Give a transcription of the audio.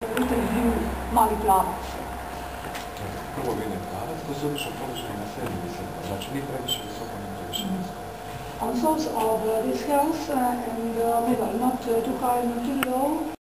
intervju mali plava. Prvo vidi plava, to se obično položaj na srednji visoko. Znači, ni previše visoko, ni previše nisko. On source of uh, this health uh, and uh, middle, not uh, too high, not too low,